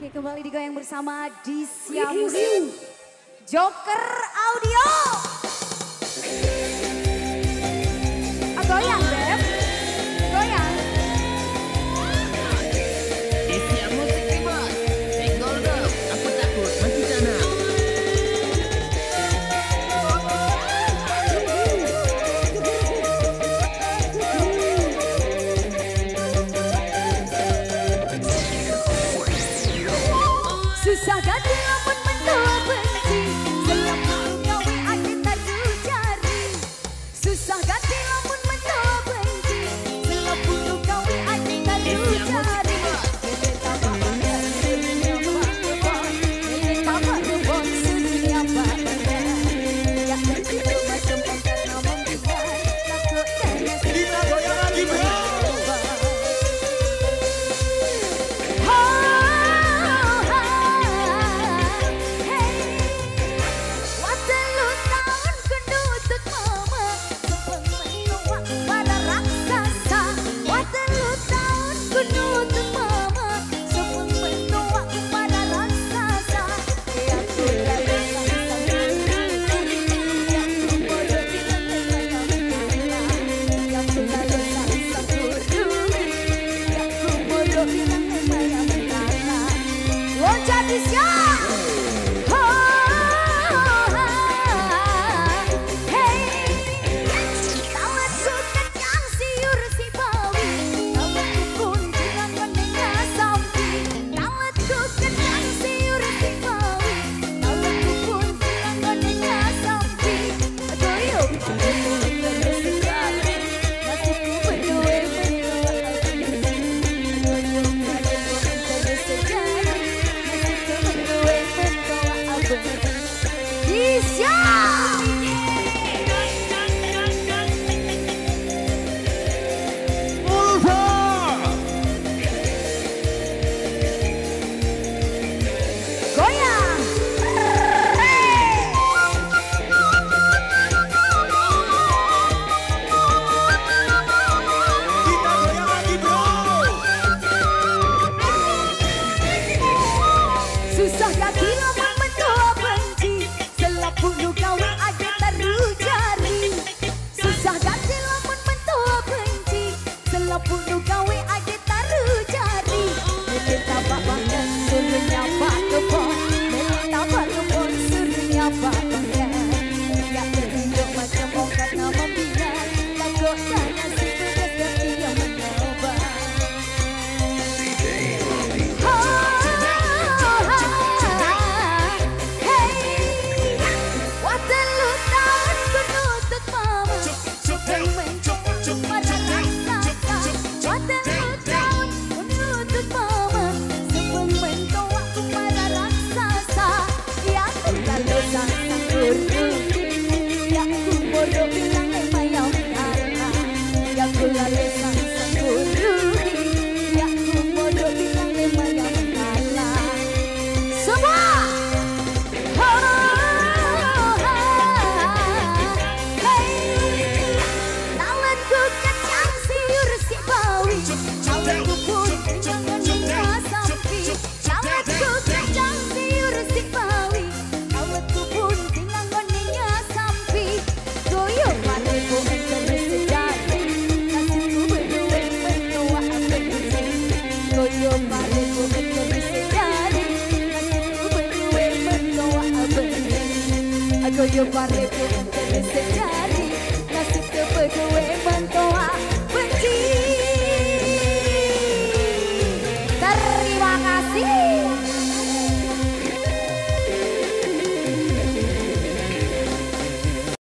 Oke kembali digoyang bersama di Siamus Joker Audio. baby. Hago yo para arrepentirme, sellar